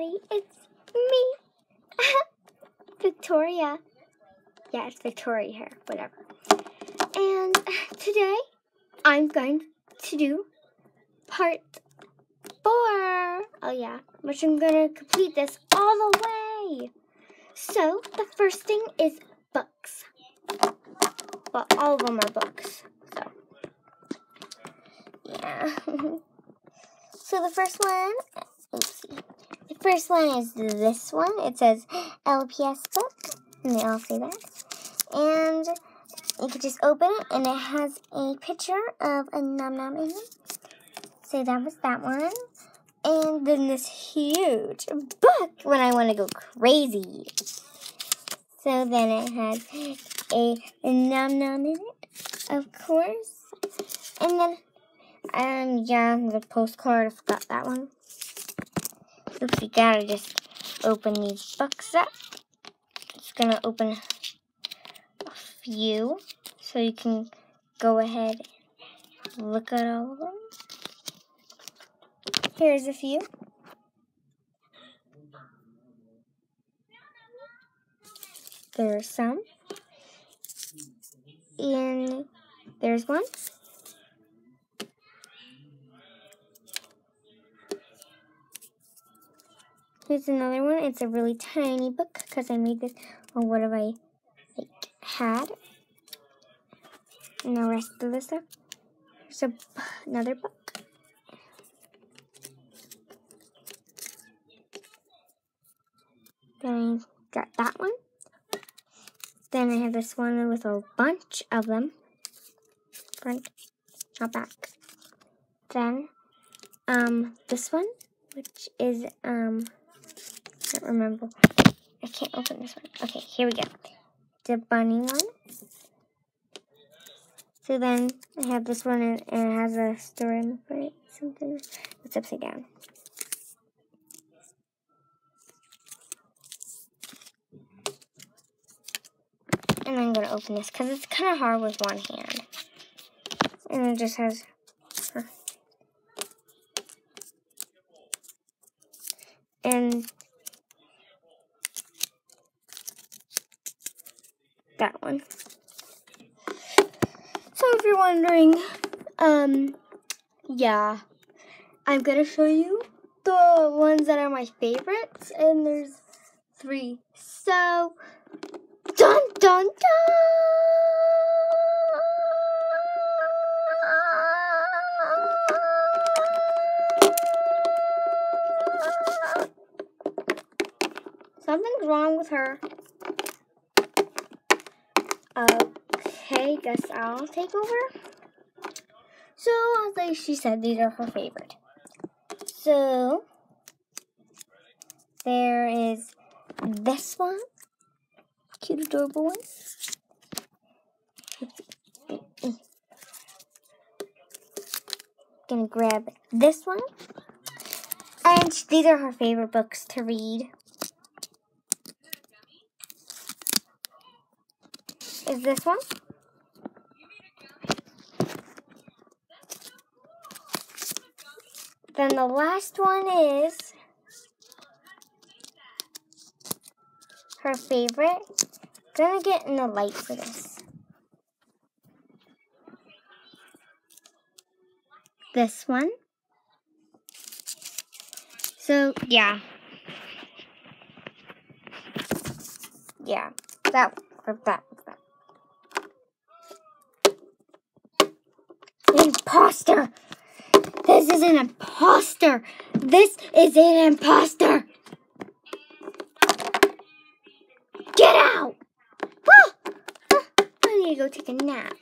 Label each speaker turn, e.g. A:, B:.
A: everybody. It's me, Victoria. Yeah, it's Victoria here, whatever. And today I'm going to do part four. Oh, yeah, which I'm going to complete this all the way. So, the first thing is books. Well, all of them are books. So, yeah. so, the first one. First one is this one. It says LPS book, and they all say that. And you can just open it, and it has a picture of a num num in it. So that was that one. And then this huge book when I want to go crazy. So then it has a, a num num in it, of course. And then, um, yeah, the postcard, I forgot that one. Oops, you gotta just open these books up. Just gonna open a few so you can go ahead and look at all of them. Here's a few. There's some. And there's one. Here's another one. It's a really tiny book because I made this on what have I like had. And the rest of the stuff. Here's a, another book. Then I got that one. Then I have this one with a bunch of them. Front, not back. Then, um, this one, which is, um, I don't remember. I can't open this one. Okay, here we go. The bunny one. So then I have this one and it has a story in front. Something. It's upside down. And I'm going to open this because it's kind of hard with one hand. And it just has... And that one. So if you're wondering, um, yeah, I'm to show you the ones that are my favorites. And there's three. So Dun dun dun! Something's wrong with her. Okay, guess I'll take over. So, like she said, these are her favorite. So, there is this one cute, adorable one. Gonna grab this one. And these are her favorite books to read. Is this one? Then the last one is her favorite. Gonna get in the light for this. This one. So, yeah. Yeah, that, that, Imposter! This is an imposter! This is an imposter! Get out! Oh, I need to go take a nap.